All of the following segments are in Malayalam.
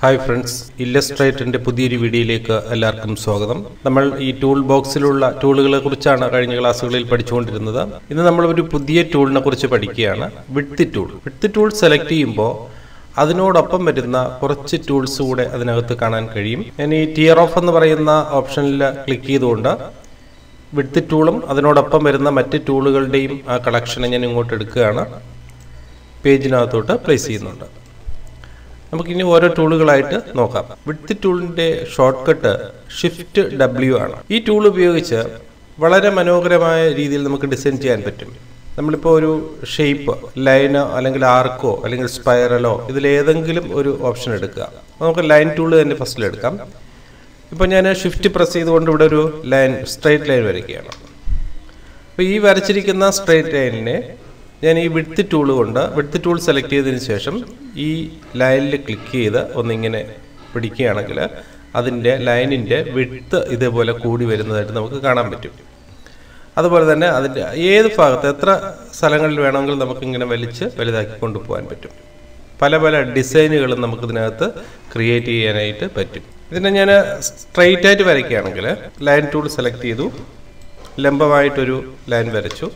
ഹായ് ഫ്രണ്ട്സ് ഇല്ലസ്ട്രേറ്ററിന്റെ പുതിയൊരു വീഡിയോയിലേക്ക് എല്ലാവർക്കും സ്വാഗതം. നമ്മൾ ഈ ടൂൾ ബോക്സിലുള്ള ടൂളുകളെ കുറിച്ചാണ് കഴിഞ്ഞ ക്ലാസ്സുകളിൽ പഠിച്ചുകൊണ്ടിരുന്നത്. ഇന്ന് നമ്മൾ ഒരു പുതിയ ടൂളിനെ കുറിച്ച് പഠിക്കുകയാണ്. Width tool. Width tool select ചെയ്യുമ്പോൾ അതിനോടൊപ്പം വരുന്ന കുറച്ച് ടൂൾസ് കൂടെ അതിനകത്ത് കാണാൻ കഴിയും. ഞാൻ ഈ ടിയർ ഓഫ് എന്ന് പറയുന്ന ഓപ്ഷനിൽ ക്ലിക്ക് ചെയ്തുകൊണ്ട് വിഡ്ത്ത് ടൂളും അതിനോടൊപ്പം വരുന്ന മറ്റ് ടൂളുകളുടെയും ആ കളക്ഷനെ ഞാൻ ഇങ്ങോട്ട് എടുക്കുകയാണ്. പേജിനകത്തോട്ട് പ്ലേസ് ചെയ്യുന്നുണ്ട്. നമുക്കിനി ഓരോ ടൂളുകളായിട്ട് നോക്കാം. വിഡ്ത്ത് ടൂളിന്റെ ഷോർട്ട് കട്ട് ഷിഫ്റ്റ് ഡബ്ല്യു ആണ്. ഈ ടൂൾ ഉപയോഗിച്ച് വളരെ മനോഹരമായ രീതിയിൽ നമുക്ക് ഡിസൈൻ ചെയ്യാൻ പറ്റും. നമ്മളിപ്പോൾ ഒരു ഷേപ്പ് ലൈനോ അല്ലെങ്കിൽ ആർക്കോ അല്ലെങ്കിൽ സ്പൈറലോ ഇതിലേതെങ്കിലും ഒരു ഓപ്ഷൻ എടുക്കുക. നമുക്ക് ലൈൻ ടൂൾ തന്നെ ഫസ്റ്റിൽ എടുക്കാം. ഇപ്പോൾ ഞാൻ ഷിഫ്റ്റ് പ്രസ് ചെയ്തുകൊണ്ട് ഇവിടെ ഒരു ലൈൻ സ്ട്രൈറ്റ് ലൈൻ വരയ്ക്കുകയാണ്. അപ്പോൾ ഈ വരച്ചിരിക്കുന്ന സ്ട്രൈറ്റ് ലൈനിനെ ഞാൻ ഈ വിഡ്ത്ത് ടൂൾ കൊണ്ട് വിഡ്ത്ത് ടൂൾ സെലക്ട് ചെയ്തതിന് ശേഷം ഈ ലൈനിൽ ക്ലിക്ക് ചെയ്ത് ഒന്നിങ്ങനെ പിടിക്കുകയാണെങ്കിൽ അതിന്റെ ലൈനിന്റെ വിഡ്ത്ത് ഇതേപോലെ കൂടി വരുന്നതായിട്ട് നമുക്ക് കാണാൻ പറ്റും. അതുപോലെ തന്നെ അതിന്റെ ഏത് ഭാഗത്ത് എത്ര സ്ഥലങ്ങളിൽ വേണമെങ്കിലും നമുക്കിങ്ങനെ വലിച്ച് വലുതാക്കി കൊണ്ടുപോകാൻ പറ്റും. പല പല ഡിസൈനുകളും നമുക്കിതിനകത്ത് ക്രിയേറ്റ് ചെയ്യാനായിട്ട് പറ്റും. ഇതിനെ ഞാൻ സ്ട്രെയിറ്റ് ആയിട്ട് വരയ്ക്കുകയാണെങ്കിൽ ലൈൻ ടൂൾ സെലക്ട് ചെയ്തു. ലംബമായിട്ടൊരു ലൈൻ വരച്ചു.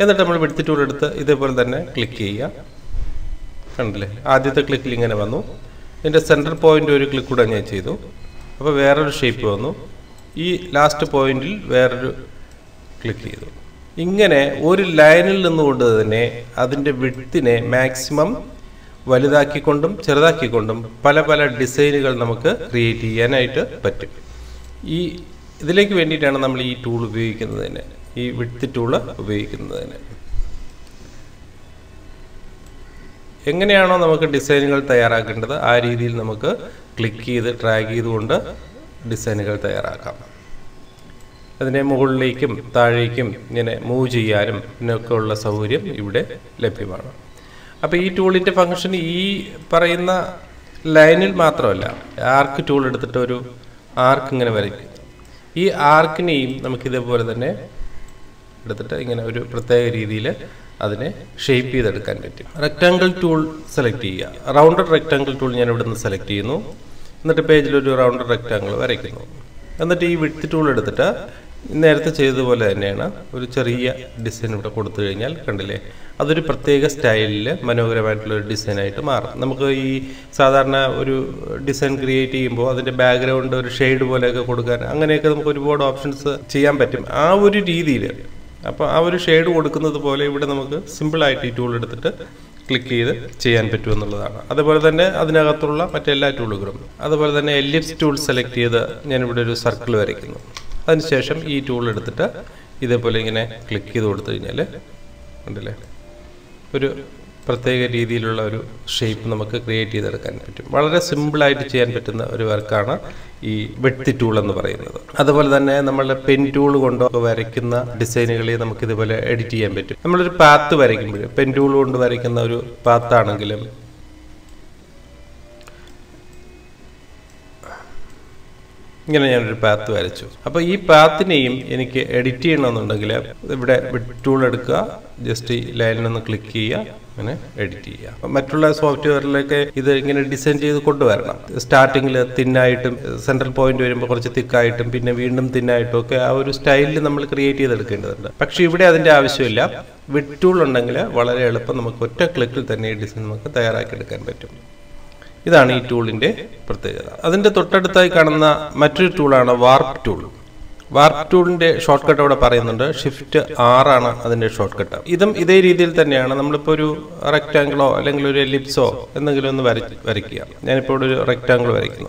എന്നിട്ട് നമ്മൾ വിടുത്തി ടൂൾ എടുത്ത് ഇതേപോലെ തന്നെ ക്ലിക്ക് ചെയ്യുക. കണ്ടില്ലേ? ആദ്യത്തെ ക്ലിക്കിൽ ഇങ്ങനെ വന്നു. ഇതിന്റെ സെന്റർ പോയിന്റ് ഒരു ക്ലിക്ക് കൂടെ ഞാൻ ചെയ്തു. അപ്പോൾ വേറൊരു ഷേപ്പ് വന്നു. ഈ ലാസ്റ്റ് പോയിന്റിൽ വേറൊരു ക്ലിക്ക് ചെയ്തു. ഇങ്ങനെ ഒരു ലൈനിൽ നിന്നുകൊണ്ട് തന്നെ അതിന്റെ വിഡ്ത്തിനെ മാക്സിമം വലുതാക്കിക്കൊണ്ടും ചെറുതാക്കിക്കൊണ്ടും പല പല ഡിസൈനുകൾ നമുക്ക് ക്രിയേറ്റ് ചെയ്യാനായിട്ട് പറ്റും. ഈ ഇതിലേക്ക് വേണ്ടിയിട്ടാണ് നമ്മൾ ഈ ടൂൾ ഉപയോഗിക്കുന്നത് തന്നെ. ഈ വിഡ്ത്ത് ടൂൾ ഉപയോഗിക്കുന്നതിന്. എങ്ങനെയാണോ നമുക്ക് ഡിസൈനുകൾ തയ്യാറാക്കേണ്ടത് ആ രീതിയിൽ നമുക്ക് ക്ലിക്ക് ചെയ്ത് ഡ്രാഗ് ചെയ്തുകൊണ്ട് ഡിസൈനുകൾ തയ്യാറാക്കാം. അതിനെ മുകളിലേക്കും താഴേക്കും ഇങ്ങനെ മൂവ് ചെയ്യാനും ഇതിനൊക്കെ ഉള്ള സൗകര്യം ഇവിടെ ലഭ്യമാണ്. അപ്പോൾ ഈ ടൂളിന്റെ ഫങ്ഷൻ ഈ പറയുന്ന ലൈനിൽ മാത്രമല്ല ആർക്ക് ടൂൾ എടുത്തിട്ട് ഒരു ആർക്ക് ഇങ്ങനെ വരയ്ക്കും. ഈ ആർക്കിനെയും നമുക്കിതേപോലെ തന്നെ എടുത്തിട്ട് ഇങ്ങനെ ഒരു പ്രത്യേക രീതിയിൽ അതിനെ ഷേപ്പ് ചെയ്തെടുക്കാൻ പറ്റും. റെക്റ്റാങ്കിൾ ടൂൾ സെലക്ട് ചെയ്യുക. റൗണ്ടഡ് റെക്റ്റാങ്കിൾ ടൂൾ ഞാൻ ഇവിടെ നിന്ന് സെലക്ട് ചെയ്യുന്നു. എന്നിട്ട് പേജിൽ ഒരു റൗണ്ടഡ് റെക്റ്റാങ്കിൾ വരയ്ക്കുന്നു. എന്നിട്ട് ഈ വിഡ്ത്ത് ടൂൾ എടുത്തിട്ട് നേരത്തെ ചെയ്തതുപോലെ തന്നെയാണ് ഒരു ചെറിയ ഡിസൈൻ ഇവിടെ കൊടുത്തു കഴിഞ്ഞാൽ കണ്ടില്ലേ? അതൊരു പ്രത്യേക സ്റ്റൈലിൽ മനോഹരമായിട്ടുള്ള ഒരു ഡിസൈനായിട്ട് മാറും. നമുക്ക് ഈ സാധാരണ ഒരു ഡിസൈൻ ക്രിയേറ്റ് ചെയ്യുമ്പോൾ അതിന്റെ ബാക്ക്ഗ്രൗണ്ട് ഒരു ഷെയ്ഡ് പോലെയൊക്കെ കൊടുക്കാൻ അങ്ങനെയൊക്കെ നമുക്ക് ഒരുപാട് ഓപ്ഷൻസ് ചെയ്യാൻ പറ്റും. ആ ഒരു രീതിയിൽ അപ്പോൾ ആ ഒരു ഷെയ്ഡ് കൊടുക്കുന്നത് പോലെ ഇവിടെ നമുക്ക് സിമ്പിളായിട്ട് ഈ ടൂൾ എടുത്തിട്ട് ക്ലിക്ക് ചെയ്ത് ചെയ്യാൻ പറ്റുമെന്നുള്ളതാണ് അതുപോലെ തന്നെ അതിനകത്തുള്ള മറ്റെല്ലാ ടൂളുകളും അതുപോലെ തന്നെ എല്ലിപ്സ് ടൂൾ സെലക്ട് ചെയ്ത് ഞാനിവിടെ ഒരു സർക്കിൾ വരയ്ക്കുന്നു. അതിനുശേഷം ഈ ടൂൾ എടുത്തിട്ട് ഇതേപോലെ ഇങ്ങനെ ക്ലിക്ക് ചെയ്ത് കൊടുത്തു കഴിഞ്ഞാൽ ഉണ്ടല്ലേ ഒരു പ്രത്യേക രീതിയിലുള്ള ഒരു ഷേപ്പ് നമുക്ക് ക്രിയേറ്റ് ചെയ്തെടുക്കാൻ പറ്റും. വളരെ സിമ്പിളായിട്ട് ചെയ്യാൻ പറ്റുന്ന ഒരു വർക്കാണ് ഈ വെട്ടി ടൂൾ എന്ന് പറയുന്നത്. അതുപോലെ തന്നെ നമ്മളുടെ പെൻ ടൂൾ കൊണ്ടോ വരയ്ക്കുന്ന ഡിസൈനുകളെ നമുക്ക് ഇതുപോലെ എഡിറ്റ് ചെയ്യാൻ പറ്റും. നമ്മളൊരു പാത്ത് വരയ്ക്കുമ്പോൾ പെൻ ടൂൾ കൊണ്ട് വരയ്ക്കുന്ന ഒരു പാത്താണെങ്കിലും ഇങ്ങനെ ഞാനൊരു പാത്ത് വരച്ചു. അപ്പോൾ ഈ പാത്തിനെയും എനിക്ക് എഡിറ്റ് ചെയ്യണമെന്നുണ്ടെങ്കിൽ ഇവിടെ ടൂൾ എടുക്കുക ജസ്റ്റ് ഈ ലൈനിൽ ഒന്ന് ക്ലിക്ക് ചെയ്യുക അങ്ങനെ എഡിറ്റ് ചെയ്യുക. മറ്റുള്ള സോഫ്റ്റ്വെയറിലൊക്കെ ഇത് ഇങ്ങനെ ഡിസൈൻ ചെയ്ത് കൊണ്ടുവരണം. സ്റ്റാർട്ടിങ്ങിൽ തിന്നായിട്ടും സെൻട്രൽ പോയിന്റ് വരുമ്പോൾ കുറച്ച് തിക്കായിട്ടും പിന്നെ വീണ്ടും തിന്നായിട്ടും ഒക്കെ ആ ഒരു സ്റ്റൈലിൽ നമ്മൾ ക്രിയേറ്റ് ചെയ്തെടുക്കേണ്ടതുണ്ട്. പക്ഷേ ഇവിടെ അതിന്റെ ആവശ്യമില്ല. വിട്ടൂൾ ഉണ്ടെങ്കിൽ വളരെ എളുപ്പം നമുക്ക് ഒറ്റ ക്ലിക്കിൽ തന്നെ ഈ ഡിസൈൻ നമുക്ക് തയ്യാറാക്കി എടുക്കാൻ പറ്റും. ഇതാണ് ഈ ടൂളിന്റെ പ്രത്യേകത. അതിന്റെ തൊട്ടടുത്തായി കാണുന്ന മറ്റൊരു ടൂളാണ് വാർപ്പ് ടൂൾ. വാർപ്പ് ടൂളിന്റെ ഷോർട്ട് കട്ട് അവിടെ പറയുന്നുണ്ട്. ഷിഫ്റ്റ് ആറാണ് അതിന്റെ ഷോർട്ട് കട്ട് ഇതും ഇതേ രീതിയിൽ തന്നെയാണ് നമ്മളിപ്പോൾ ഒരു റെക്റ്റാങ്കിളോ അല്ലെങ്കിൽ ഒരു എലിപ്സോ എന്തെങ്കിലും ഒന്ന് വര വരയ്ക്കുക. ഞാനിപ്പോൾ ഒരു റെക്റ്റാങ്കിൾ വരയ്ക്കുന്നു.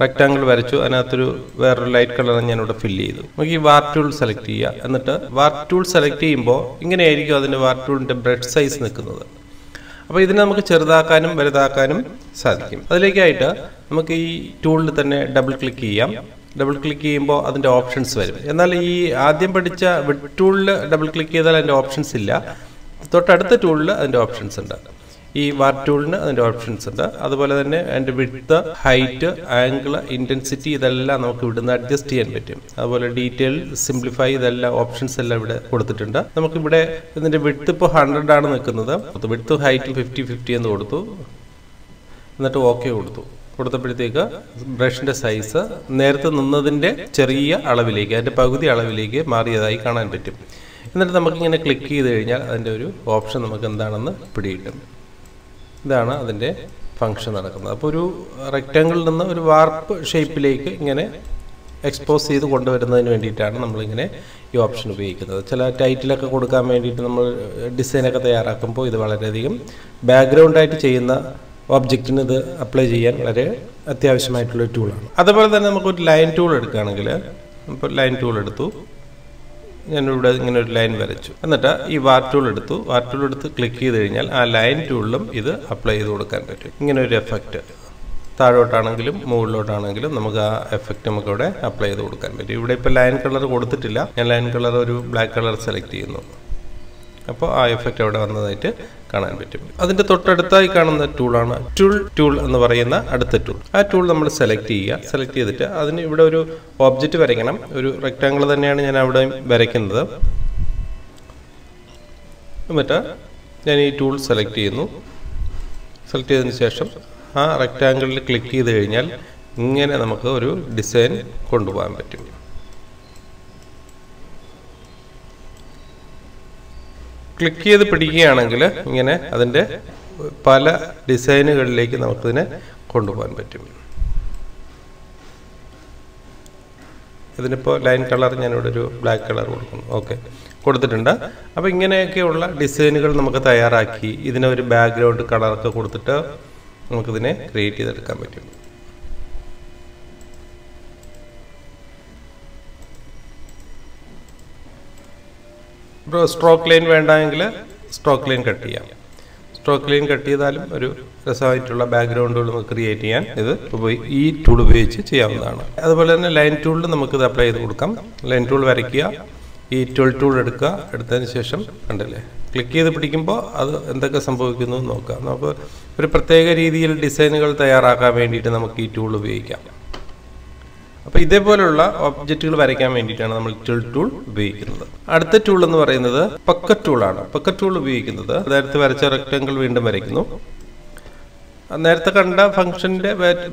റെക്റ്റാങ്കിൾ വരച്ചു. അതിനകത്തൊരു വേറൊരു ലൈറ്റ് കളർ ഞാനിവിടെ ഫില്ല് ചെയ്തു. നമുക്ക് ഈ വാർപ്പ് ടൂൾ സെലക്ട് ചെയ്യുക. എന്നിട്ട് വാർപ്പ് ടൂൾ സെലക്ട് ചെയ്യുമ്പോൾ ഇങ്ങനെയായിരിക്കും അതിന്റെ വാർപ്പ് ടൂളിന്റെ ബ്രെഡ് സൈസ് നിൽക്കുന്നത്. അപ്പോൾ ഇതിനെ നമുക്ക് ചെറുതാക്കാനും വലുതാക്കാനും സാധിക്കും. അതിലേക്കായിട്ട് നമുക്ക് ഈ ടൂളിൽ തന്നെ ഡബിൾ ക്ലിക്ക് ചെയ്യാം. ഡബിൾ ക്ലിക്ക് ചെയ്യുമ്പോൾ അതിന്റെ ഓപ്ഷൻസ് വരും. എന്നാൽ ഈ ആദ്യം പഠിച്ച വിഡ് ടൂളിൽ ഡബിൾ ക്ലിക്ക് ചെയ്താൽ അതിന്റെ ഓപ്ഷൻസ് ഇല്ല. തൊട്ടടുത്ത ടൂളിൽ അതിന്റെ ഓപ്ഷൻസ് ഉണ്ട്. ഈ വാർ ടൂളിന് അതിന്റെ ഓപ്ഷൻസ് ഉണ്ട്. അതുപോലെ തന്നെ അതിന്റെ വിഡ്ത്ത് ഹൈറ്റ് ആംഗിൾ ഇന്റൻസിറ്റി ഇതെല്ലാം നമുക്ക് ഇവിടുന്ന് അഡ്ജസ്റ്റ് ചെയ്യാൻ പറ്റും. അതുപോലെ ഡീറ്റെയിൽ സിംപ്ലിഫൈ ഇതെല്ലാം ഓപ്ഷൻസ് എല്ലാം ഇവിടെ കൊടുത്തിട്ടുണ്ട്. നമുക്ക് ഇവിടെ ഇതിന്റെ വിഡ്ത്ത് ഇപ്പോൾ ഹൺഡ്രഡ് ആണ് നിൽക്കുന്നത്. വിഡ്ത്ത് ഹൈറ്റ് ഫിഫ്റ്റി ഫിഫ്റ്റി എന്ന് കൊടുത്തു. എന്നിട്ട് ഓക്കെ കൊടുത്തു. കൊടുത്തപ്പോഴത്തേക്ക് ബ്രഷിന്റെ സൈസ് നേരത്തെ നിന്നതിന്റെ ചെറിയ അളവിലേക്ക് അതിന്റെ പകുതി അളവിലേക്ക് മാറിയതായി കാണാൻ പറ്റും. എന്നിട്ട് നമുക്കിങ്ങനെ ക്ലിക്ക് ചെയ്ത് കഴിഞ്ഞാൽ അതിന്റെ ഒരു ഓപ്ഷൻ നമുക്ക് എന്താണെന്ന് പിടികിട്ടും. ഇതാണ് അതിന്റെ ഫങ്ഷൻ നടക്കുന്നത്. അപ്പോൾ ഒരു റെക്റ്റാങ്കിളിൽ നിന്ന് ഒരു വാർപ്പ് ഷേപ്പിലേക്ക് ഇങ്ങനെ എക്സ്പോസ് ചെയ്ത് കൊണ്ടുവരുന്നതിന് വേണ്ടിയിട്ടാണ് നമ്മളിങ്ങനെ ഈ ഓപ്ഷൻ ഉപയോഗിക്കുന്നത്. ചില ടൈറ്റിലൊക്കെ കൊടുക്കാൻ വേണ്ടിയിട്ട് നമ്മൾ ഡിസൈനൊക്കെ തയ്യാറാക്കുമ്പോൾ ഇത് വളരെയധികം ബാക്ക്ഗ്രൗണ്ടായിട്ട് ചെയ്യുന്ന ഒബ്ജക്റ്റിന് ഇത് അപ്ലൈ ചെയ്യാൻ വളരെ അത്യാവശ്യമായിട്ടുള്ള ടൂളാണ് അതുപോലെ തന്നെ നമുക്കൊരു ലൈൻ ടൂൾ എടുക്കുകയാണെങ്കിൽ ഇപ്പോൾ ലൈൻ ടൂൾ എടുത്തു. ഞാനിവിടെ ഇങ്ങനെ ഒരു ലൈൻ വരച്ചു. എന്നിട്ട് ഈ വാർ ടൂൾ എടുത്തു. വാർ ടൂൾ എടുത്ത് ക്ലിക്ക് ചെയ്ത് കഴിഞ്ഞാൽ ആ ലൈൻ ടൂളിലും ഇത് അപ്ലൈ ചെയ്ത് കൊടുക്കാൻ പറ്റും. ഇങ്ങനെ ഒരു എഫക്റ്റ്. താഴോട്ടാണെങ്കിലും മുകളിലോട്ടാണെങ്കിലും നമുക്ക് ആ എഫക്റ്റ് നമുക്ക് ഇവിടെ അപ്ലൈ ചെയ്ത് കൊടുക്കാൻ പറ്റും. ഇവിടെ ഇപ്പോൾ ലൈൻ കളർ കൊടുത്തിട്ടില്ല. ഞാൻ ലൈൻ കളർ ഒരു ബ്ലാക്ക് കളർ സെലക്ട് ചെയ്യുന്നു. അപ്പോൾ ആ എഫക്റ്റ് അവിടെ വന്നതായിട്ട് കാണാൻ പറ്റും. അതിന്റെ തൊട്ടടുത്തായി കാണുന്ന ടൂളാണ് ടൂൾ ടൂൾ എന്ന് പറയുന്ന അടുത്ത ടൂൾ ആ ടൂൾ നമ്മൾ സെലക്ട് ചെയ്യുക. സെലക്ട് ചെയ്തിട്ട് അതിന് ഇവിടെ ഒരു ഓബ്ജക്റ്റ് വരയ്ക്കണം. ഒരു റെക്റ്റാങ്കിൾ തന്നെയാണ് ഞാൻ അവിടെ വരയ്ക്കുന്നത്. എന്നിട്ട് ഞാൻ ഈ ടൂൾ സെലക്ട് ചെയ്യുന്നു. സെലക്ട് ചെയ്തതിന് ശേഷം ആ റെക്റ്റാങ്കിളിൽ ക്ലിക്ക് ചെയ്ത് കഴിഞ്ഞാൽ ഇങ്ങനെ നമുക്ക് ഒരു ഡിസൈൻ കൊണ്ടുപോകാൻ പറ്റും. ക്ലിക്ക് ചെയ്ത് പിടിക്കുകയാണെങ്കിൽ ഇങ്ങനെ അതിന്റെ പല ഡിസൈനുകളിലേക്ക് നമുക്കിതിനെ കൊണ്ടുപോകാൻ പറ്റും. ഇതിനിപ്പോൾ ലൈൻ കളർ ഞാനിവിടെ ഒരു ബ്ലാക്ക് കളർ കൊടുക്കുന്നു. ഓക്കെ. കൊടുത്തിട്ടുണ്ട്. അപ്പോൾ ഇങ്ങനെയൊക്കെയുള്ള ഡിസൈനുകൾ നമുക്ക് തയ്യാറാക്കി ഇതിനൊരു ബാക്ക്ഗ്രൗണ്ട് കളറൊക്കെ കൊടുത്തിട്ട് നമുക്കിതിനെ ക്രിയേറ്റ് ചെയ്തെടുക്കാൻ പറ്റും. സ്ട്രോക്ക് ലൈൻ വേണ്ടെങ്കിൽ സ്ട്രോക്ക് ലൈൻ കട്ട് ചെയ്യാം. സ്ട്രോക്ക് ലൈൻ കട്ട് ചെയ്താലും ഒരു രസമായിട്ടുള്ള ബാക്ക്ഗ്രൗണ്ടുകൾ നമുക്ക് ക്രിയേറ്റ് ചെയ്യാൻ ഇത് ഈ ടൂൾ ഉപയോഗിച്ച് ചെയ്യാവുന്നതാണ്. അതുപോലെ തന്നെ ലൈൻ ടൂളിൽ ഇത് അപ്ലൈ ചെയ്ത് കൊടുക്കാം. ലൈൻ ടൂൾ വരയ്ക്കുക ഈ ട്വൽ ടൂൾ എടുക്കുക എടുത്തതിന് ശേഷം കണ്ടല്ലേ? ക്ലിക്ക് ചെയ്ത് പിടിക്കുമ്പോൾ അത് എന്തൊക്കെ സംഭവിക്കുന്നു എന്ന് നോക്കാം. നമുക്ക് ഒരു പ്രത്യേക രീതിയിൽ ഡിസൈനുകൾ തയ്യാറാക്കാൻ വേണ്ടിയിട്ട് നമുക്ക് ഈ ടൂൾ ഉപയോഗിക്കാം. അപ്പോൾ ഇതേപോലെയുള്ള ഒബ്ജക്റ്റുകൾ വരയ്ക്കാൻ വേണ്ടിയിട്ടാണ് നമ്മൾ ടിൽ ടൂൾ ഉപയോഗിക്കുന്നത്. അടുത്ത ടൂൾ എന്ന് പറയുന്നത് പക്കറ്റ് ടൂളാണ് പക്ക ടൂൾ ഉപയോഗിക്കുന്നത്. നേരത്തെ വരച്ച റെക്ടാങ്കിൾ വീണ്ടും വരയ്ക്കുന്നു. നേരത്തെ കണ്ട ഫംഗ്ഷന്റെ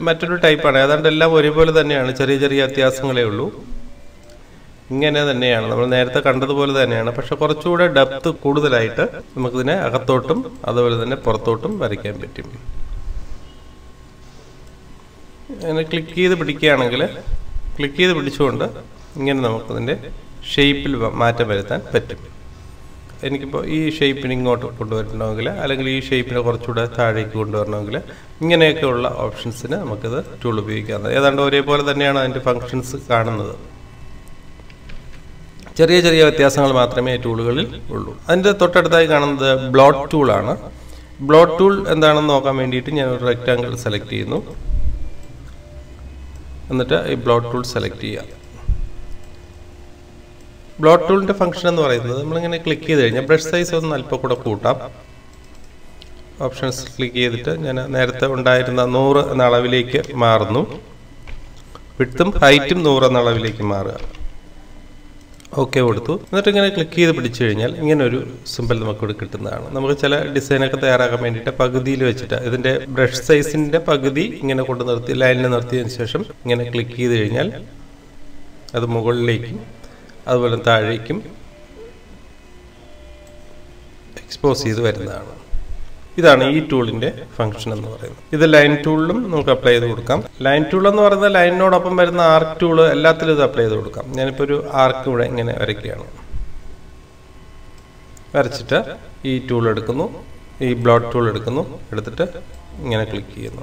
മറ്റൊരു ടൈപ്പാണ് ഏതാണ്ട് എല്ലാം ഒരേപോലെ തന്നെയാണ്. ചെറിയ ചെറിയ വ്യത്യാസങ്ങളേ ഉള്ളൂ. ഇങ്ങനെ തന്നെയാണ്. നമ്മൾ നേരത്തെ കണ്ടതുപോലെ തന്നെയാണ്. പക്ഷെ കുറച്ചുകൂടെ ഡെപ്ത് കൂടുതലായിട്ട് നമുക്കിതിനെ അകത്തോട്ടും അതുപോലെ തന്നെ പുറത്തോട്ടും വരയ്ക്കാൻ പറ്റും. ക്ലിക്ക് ചെയ്ത് പിടിക്കുകയാണെങ്കിൽ ക്ലിക്ക് ചെയ്ത് പിടിച്ചുകൊണ്ട് ഇങ്ങനെ നമുക്കതിന്റെ ഷേപ്പിൽ മാറ്റം വരുത്താൻ പറ്റും. എനിക്കിപ്പോൾ ഈ ഷേപ്പിന് ഇങ്ങോട്ട് കൊണ്ടുവരണമെങ്കിൽ അല്ലെങ്കിൽ ഈ ഷേപ്പിനെ കുറച്ചുകൂടെ താഴേക്ക് കൊണ്ടുവരണമെങ്കിൽ ഇങ്ങനെയൊക്കെയുള്ള ഓപ്ഷൻസിന് നമുക്കിത് ടൂൾ ഉപയോഗിക്കാവുന്നത് ഏതാണ്ട് ഒരേപോലെ തന്നെയാണ് അതിന്റെ ഫങ്ഷൻസ് കാണുന്നത്. ചെറിയ ചെറിയ വ്യത്യാസങ്ങൾ മാത്രമേ ടൂളുകളിൽ ഉള്ളൂ. അതിന്റെ തൊട്ടടുത്തായി കാണുന്നത് ബ്ലോട്ട് ടൂളാണ് ബ്ലോട്ട് ടൂൾ എന്താണെന്ന് നോക്കാൻ വേണ്ടിയിട്ട് ഞാൻ ഒരു റെക്റ്റാങ്കിൾ സെലക്ട് ചെയ്യുന്നു. എന്നിട്ട് ഈ ബ്ലോട്ട് ടൂൾ സെലക്ട് ചെയ്യുക. ബ്ലോട്ട് ടൂളിന്റെ ഫംഗ്ഷൻ എന്ന് പറയുന്നത് നമ്മളിങ്ങനെ ക്ലിക്ക് ചെയ്ത് കഴിഞ്ഞാൽ ബ്രഷ് സൈസ് ഒന്ന് അല്പം കൂടെ കൂട്ടാം. ഓപ്ഷൻസ് ക്ലിക്ക് ചെയ്തിട്ട് ഞാൻ നേരത്തെ ഉണ്ടായിരുന്ന നൂറ് എന്ന അളവിലേക്ക് മാറുന്നു. വിട്ടും ഹൈറ്റും നൂറ് എന്ന അളവിലേക്ക് മാറുക. ഓക്കെ കൊടുത്തു. എന്നിട്ട് ഇങ്ങനെ ക്ലിക്ക് ചെയ്ത് പിടിച്ചു കഴിഞ്ഞാൽ ഇങ്ങനെ ഒരു സിമ്പിൾ നമുക്ക് ഇവിടെ കിട്ടുന്നതാണ്. നമുക്ക് ചില ഡിസൈനൊക്കെ തയ്യാറാക്കാൻ വേണ്ടിയിട്ട് പകുതിയിൽ വെച്ചിട്ട് ഇതിന്റെ ബ്രഷ് സൈസിന്റെ പകുതി ഇങ്ങനെ കൊണ്ട് നിർത്തി ലൈനിൽ നിർത്തിയതിന് ശേഷം ഇങ്ങനെ ക്ലിക്ക് ചെയ്ത് കഴിഞ്ഞാൽ അത് മുകളിലേക്കും അതുപോലെ താഴേക്കും എക്സ്പോസ് ചെയ്ത് വരുന്നതാണ്. ഇതാണ് ഈ ടൂളിന്റെ ഫംഗ്ഷൻ എന്ന് പറയുന്നത്. ഇത് ലൈൻ ടൂളിലും നമുക്ക് അപ്ലൈ ചെയ്ത് കൊടുക്കാം. ലൈൻ ടൂൾ എന്ന് പറയുന്നത് ലൈനിനോടൊപ്പം വരുന്ന ആർക്ക് ടൂൾ എല്ലാത്തിലും ഇത് അപ്ലൈ ചെയ്ത് കൊടുക്കാം. ഞാനിപ്പോൾ ഒരു ആർക്ക് ഇവിടെ ഇങ്ങനെ വരയ്ക്കുകയാണ്. വരച്ചിട്ട് ഈ ടൂൾ എടുക്കുന്നു. ഈ ബ്ലോട്ട് ടൂൾ എടുക്കുന്നു. എടുത്തിട്ട് ഇങ്ങനെ ക്ലിക്ക് ചെയ്യുന്നു.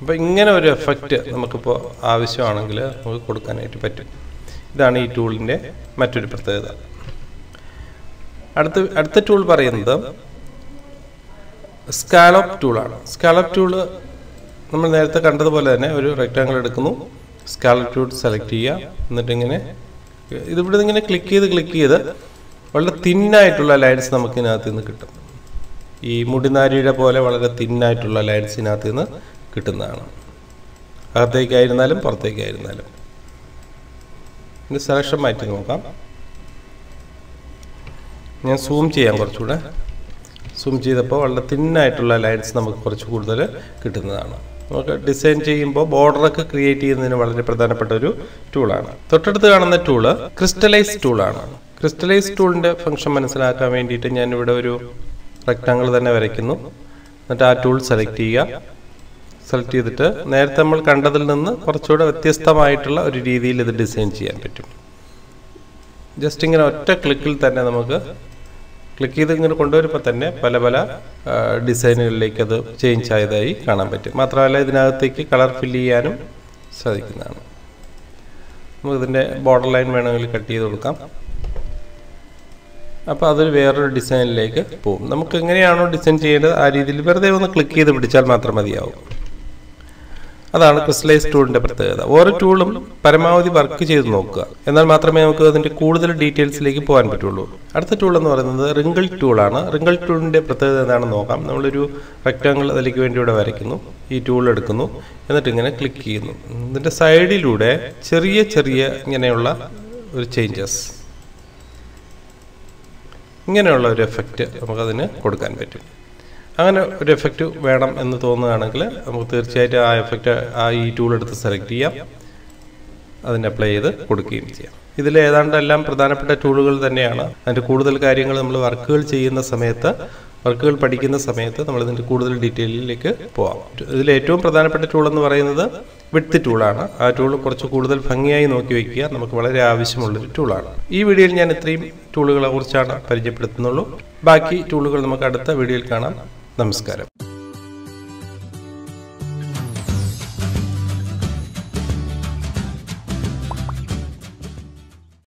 അപ്പോൾ ഇങ്ങനെ ഒരു എഫക്റ്റ് നമുക്കിപ്പോൾ ആവശ്യമാണെങ്കിൽ നമുക്ക് കൊടുക്കാനായിട്ട് പറ്റും. ഇതാണ് ഈ ടൂളിന്റെ മറ്റൊരു പ്രത്യേകത. അടുത്ത അടുത്ത ടൂൾ പറയുന്നത് സ്കാലോപ്പ് ടൂളാണ് സ്കാലോപ്പ് ടൂൾ നമ്മൾ നേരത്തെ കണ്ടതുപോലെ തന്നെ ഒരു റെക്റ്റാങ്കിൾ എടുക്കുന്നു. സ്കാലോപ്പ് ടൂൾ സെലക്ട് ചെയ്യുക. എന്നിട്ടിങ്ങനെ ഇതിവിടെ ഇങ്ങനെ ക്ലിക്ക് ചെയ്ത് ക്ലിക്ക് ചെയ്ത് വളരെ തിന്നായിട്ടുള്ള ലൈൻസ് നമുക്ക് ഇതിനകത്ത് നിന്ന് കിട്ടും. ഈ മുടിനാരിയുടെ പോലെ വളരെ തിന്നായിട്ടുള്ള ലൈൻസ് ഇതിനകത്ത് നിന്ന് കിട്ടുന്നതാണ്. അകത്തേക്കായിരുന്നാലും പുറത്തേക്കായിരുന്നാലും. ഇനി സെലക്ഷൻ മാറ്റി നോക്കാം. ഞാൻ സൂം ചെയ്യാം കുറച്ചുകൂടെ. സൂം ചെയ്തപ്പോൾ വളരെ തിന്നായിട്ടുള്ള ലൈൻസ് നമുക്ക് കുറച്ച് കൂടുതൽ കിട്ടുന്നതാണ്. നമുക്ക് ഡിസൈൻ ചെയ്യുമ്പോൾ ബോർഡറൊക്കെ ക്രിയേറ്റ് ചെയ്യുന്നതിന് വളരെ പ്രധാനപ്പെട്ട ഒരു ടൂളാണ് തൊട്ടടുത്ത് കാണുന്ന ടൂൾ ക്രിസ്റ്റലൈസ് ടൂളാണ് ക്രിസ്റ്റലൈസ് ടൂളിന്റെ ഫംഗ്ഷൻ മനസ്സിലാക്കാൻ വേണ്ടിയിട്ട് ഞാൻ ഇവിടെ ഒരു റെക്റ്റാങ്കിൾ തന്നെ വരയ്ക്കുന്നു. എന്നിട്ട് ആ ടൂൾ സെലക്ട് ചെയ്യുക. സെലക്ട് ചെയ്തിട്ട് നേരത്തെ നമ്മൾ കണ്ടതിൽ നിന്ന് കുറച്ചുകൂടെ വ്യത്യസ്തമായിട്ടുള്ള ഒരു രീതിയിൽ ഇത് ഡിസൈൻ ചെയ്യാൻ പറ്റും. ജസ്റ്റ് ഇങ്ങനെ ഒറ്റ ക്ലിക്കിൽ തന്നെ നമുക്ക് ക്ലിക്ക് ചെയ്ത് ഇങ്ങനെ കൊണ്ടുവരുമ്പോൾ തന്നെ പല പല ഡിസൈനുകളിലേക്ക് അത് ചേഞ്ച് ആയതായി കാണാൻ പറ്റും. മാത്രമല്ല ഇതിനകത്തേക്ക് കളർ ഫില്ല് ചെയ്യാനും സാധിക്കുന്നതാണ്. നമുക്കിതിന്റെ ബോർഡർ ലൈൻ വേണമെങ്കിൽ കട്ട് ചെയ്ത് കൊടുക്കാം. അപ്പോൾ അതൊരു വേറൊരു ഡിസൈനിലേക്ക് പോകും. നമുക്ക് എങ്ങനെയാണോ ഡിസൈൻ ചെയ്യേണ്ടത് ആ രീതിയിൽ വെറുതെ ഒന്ന് ക്ലിക്ക് ചെയ്ത് പിടിച്ചാൽ മാത്രം മതിയാവും. അതാണ് ക്രിസ്റ്റലൈസ് ടൂളിന്റെ പ്രത്യേകത. ഓരോ ടൂളും പരമാവധി വർക്ക് ചെയ്ത് നോക്കുക. എന്നാൽ മാത്രമേ നമുക്ക് അതിന്റെ കൂടുതൽ ഡീറ്റെയിൽസിലേക്ക് പോകാൻ പറ്റുള്ളൂ. അടുത്ത ടൂൾ എന്ന് പറയുന്നത് റിങ്കിൾ ടൂളാണ് റിങ്കിൾ ടൂളിന്റെ പ്രത്യേകത എന്താണെന്ന് നോക്കാം. നമ്മളൊരു റെക്റ്റാങ്കിൾ അതിലേക്ക് വേണ്ടി ഇവിടെ വരയ്ക്കുന്നു. ഈ ടൂൾ എടുക്കുന്നു. എന്നിട്ട് ഇങ്ങനെ ക്ലിക്ക് ചെയ്യുന്നു. ഇതിന്റെ സൈഡിലൂടെ ചെറിയ ചെറിയ ഇങ്ങനെയുള്ള ഒരു ചേഞ്ചസ് ഇങ്ങനെയുള്ള ഒരു എഫക്റ്റ് നമുക്കതിന് കൊടുക്കാൻ പറ്റും. അങ്ങനെ ഒരു എഫക്റ്റ് വേണം എന്ന് തോന്നുകയാണെങ്കിൽ നമുക്ക് തീർച്ചയായിട്ടും ആ എഫക്റ്റ് ആ ഈ ടൂൾ എടുത്ത് സെലക്ട് ചെയ്യാം. അതിന് അപ്ലൈ ചെയ്ത് കൊടുക്കുകയും ചെയ്യാം. ഇതിൽ ഏതാണ്ട് എല്ലാം പ്രധാനപ്പെട്ട ടൂളുകൾ തന്നെയാണ്. അതിന്റെ കൂടുതൽ കാര്യങ്ങൾ നമ്മൾ വർക്കുകൾ ചെയ്യുന്ന സമയത്ത് വർക്കുകൾ പഠിക്കുന്ന സമയത്ത് നമ്മൾ ഇതിന്റെ കൂടുതൽ ഡീറ്റെയിലേക്ക് പോവാം. ഇതിൽ ഏറ്റവും പ്രധാനപ്പെട്ട ടൂൾ എന്ന് പറയുന്നത് വിഡ്ത്ത് ടൂളാണ് ആ ടൂൾ കുറച്ച് കൂടുതൽ ഭംഗിയായി നോക്കി വയ്ക്കുക നമുക്ക് വളരെ ആവശ്യമുള്ളൊരു ടൂളാണ് ഈ വീഡിയോയിൽ ഞാൻ ഇത്രയും ടൂളുകളെ കുറിച്ചാണ് പരിചയപ്പെടുത്തുന്നുള്ളൂ. ബാക്കി ടൂളുകൾ നമുക്ക് അടുത്ത വീഡിയോയിൽ കാണാം. നമസ്കാരം.